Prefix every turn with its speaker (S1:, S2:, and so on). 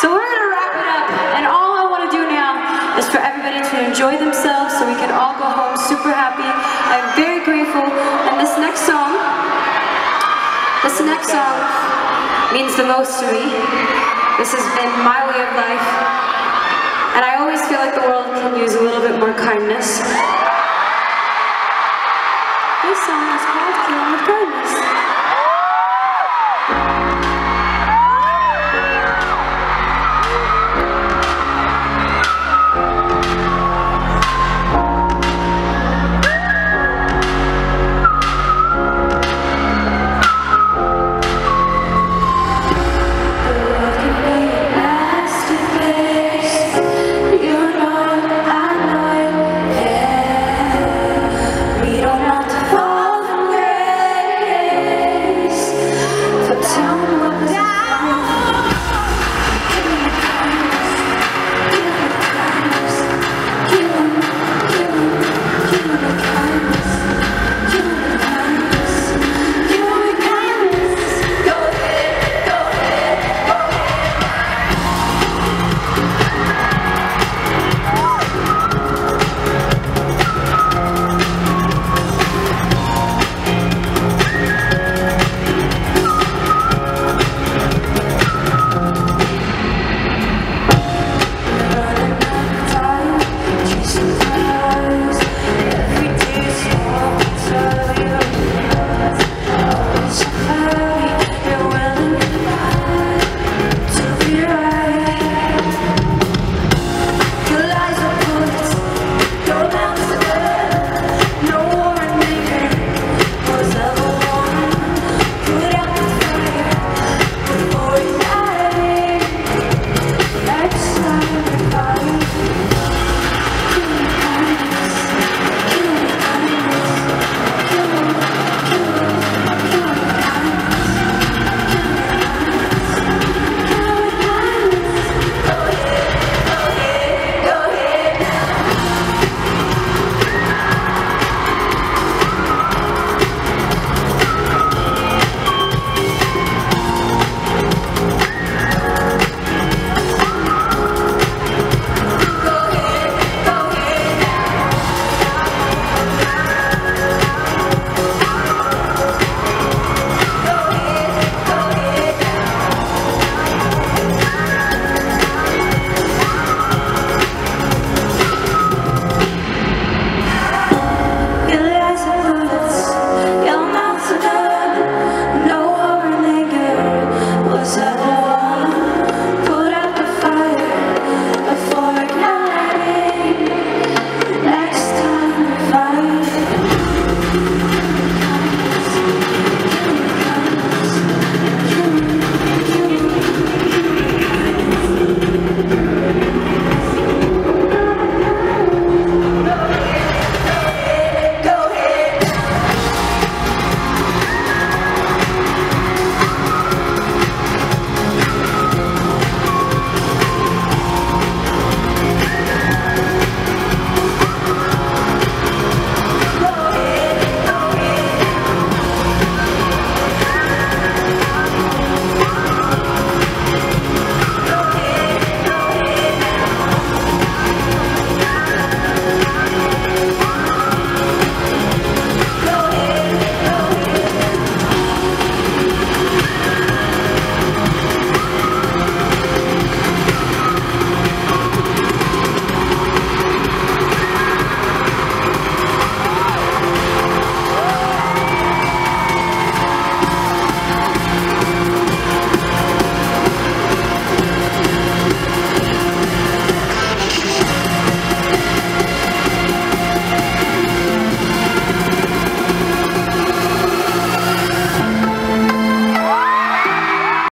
S1: So we're gonna wrap it up, and all I want to do now is for everybody to enjoy themselves so we can all go home super happy. I'm very grateful, and this next song, this next song means the most to me. This has been my way of life, and I always feel like the world can use a little bit more kindness. This song is called Kill 'Em with Kindness.